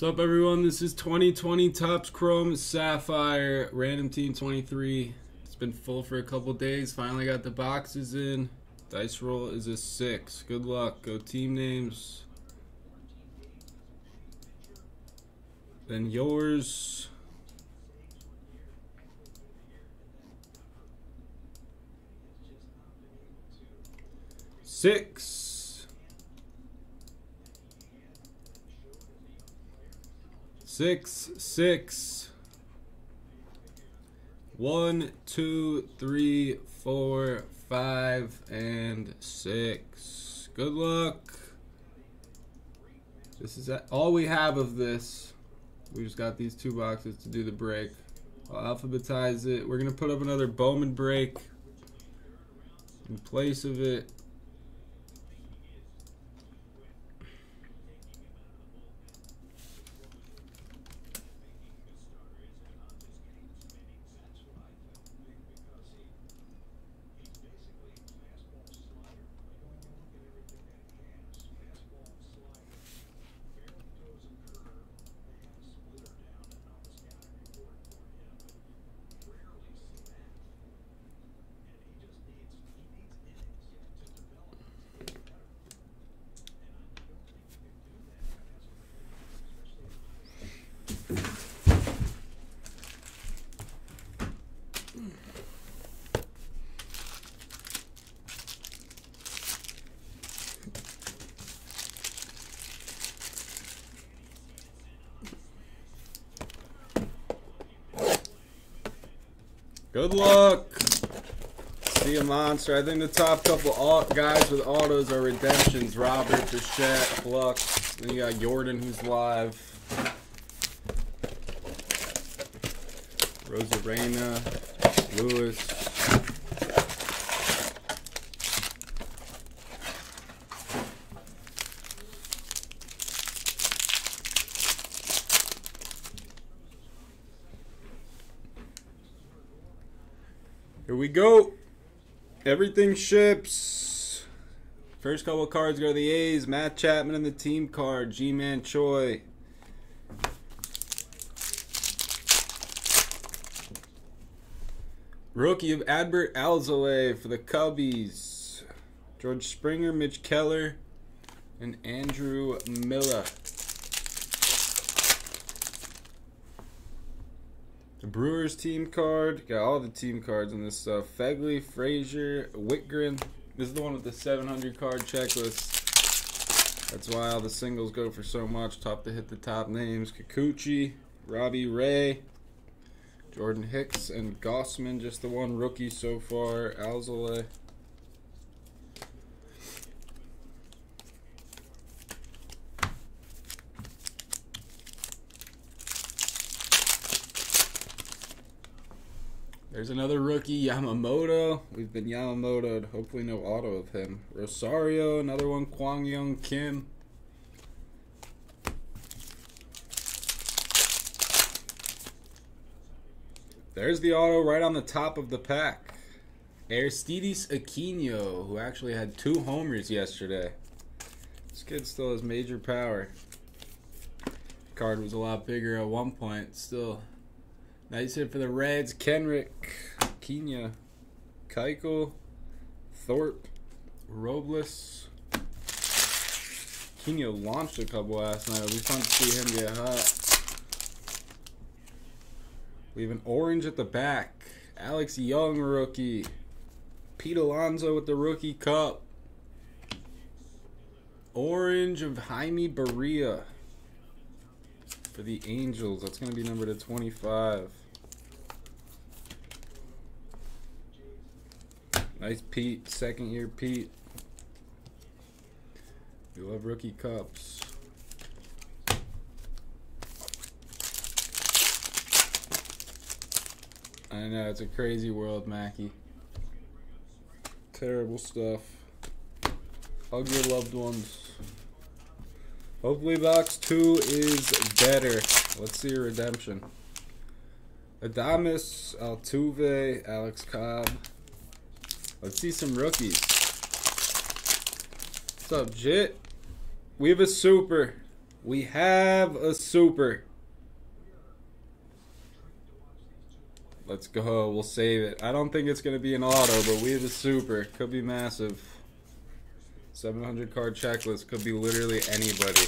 What's up, everyone? This is 2020 Topps Chrome Sapphire Random Team 23. It's been full for a couple days. Finally got the boxes in. Dice roll is a six. Good luck. Go team names. Then yours. Six. Six, six. One, two, three, four, five, and six. Good luck. This is all we have of this. We just got these two boxes to do the break. I'll alphabetize it. We're going to put up another Bowman break in place of it. Good luck. See a monster. I think the top couple guys with autos are redemptions. Robert, Bichette, Fluck. Then you got Jordan who's live. Arozarena, Lewis. Here we go. Everything ships. First couple cards go to the A's. Matt Chapman and the team card. Ji-Man Choi. Rookie of Adbert Alzolay for the Cubbies. George Springer, Mitch Keller, and Andrew Miller. The Brewers team card. Got all the team cards in this stuff. Phegley, Frazier, Wittgren. This is the one with the 700 card checklist. That's why all the singles go for so much. Top to hit the top names. Kikuchi, Robbie Ray, Jordan Hicks, and Gausman. Just the one rookie so far. Alzolay. Another rookie, Yamamoto. We've been Yamamoto'd. Hopefully no auto of him. Rosario, another one, Kwang Young Kim. There's the auto right on the top of the pack. Aristides Aquino, who actually had two homers yesterday. This kid still has major power. Card was a lot bigger at one point. Still Nice hit for the Reds. Kendrick, Kenya, Keuchel, Thorpe, Robles. Kenya launched a couple last night. It'll be fun to see him get hot. We have an orange at the back. Alex Young, rookie. Pete Alonso with the rookie cup. Orange of Jaime Barria for the Angels. That's going to be number to 25. Nice Pete, second year Pete. We love rookie cups. I know, it's a crazy world, Mackie. Terrible stuff. Hug your loved ones. Hopefully box two is better. Let's see redemption. Adames, Altuve, Alex Cobb. Let's see some rookies. What's up, Jit? We have a super. We have a super. Let's go. We'll save it. I don't think it's going to be an auto, but we have a super. Could be massive. 700 card checklist. Could be literally anybody.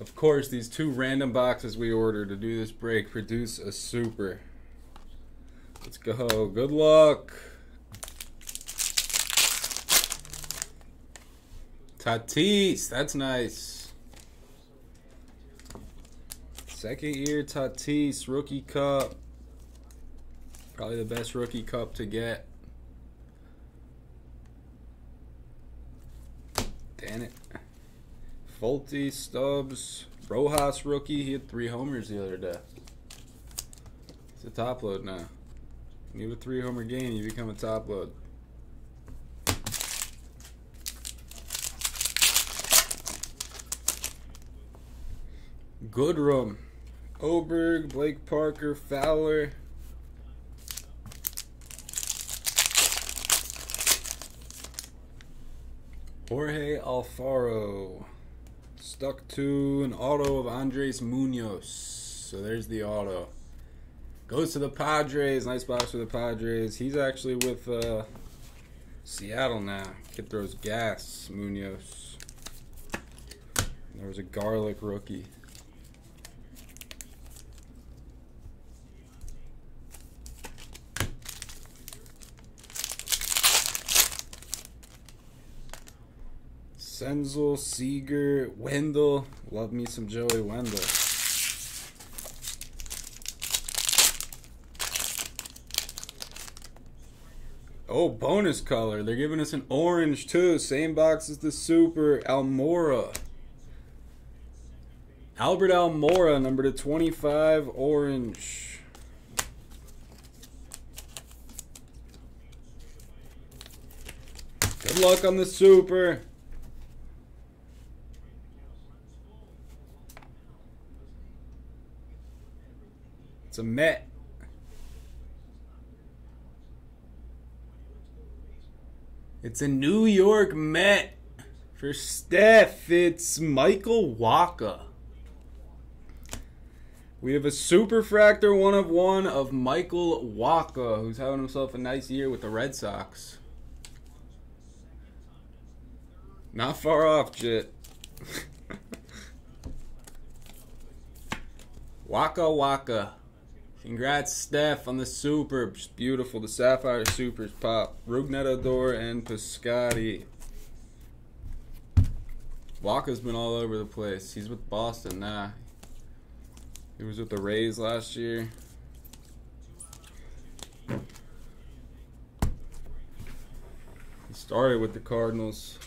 Of course, these two random boxes we ordered to do this break produce a super. Let's go. Good luck. Tatis. That's nice. Second year Tatis. Rookie Cup. Probably the best rookie cup to get. Damn it. Folty, Stubbs, Rojas rookie. He had three homers the other day. It's a top load now. You have a three homer game, you become a top load. Goodrum, Oberg, Blake Parker, Fowler. Jorge Alfaro. Stuck to an auto of Andres Munoz. So there's the auto. Goes to the Padres. Nice box for the Padres. He's actually with uh, Seattle now. Kid throws gas. Munoz. There was a Garlick rookie. Senzel, Seager, Wendle. Love me some Joey Wendle. Oh, bonus color. They're giving us an orange too. Same box as the Super Almora. Albert Almora, number to 25, orange. Good luck on the Super. It's a Met. It's a New York Met. For Steph, it's Michael Wacha. We have a superfractor one of one of Michael Wacha, who's having himself a nice year with the Red Sox. Not far off, Jit. Waka Waka. Congrats, Steph, on the super. Beautiful. The Sapphire Supers pop. Rougned and Piscotty. Walker's been all over the place. He's with Boston now. He was with the Rays last year. He started with the Cardinals.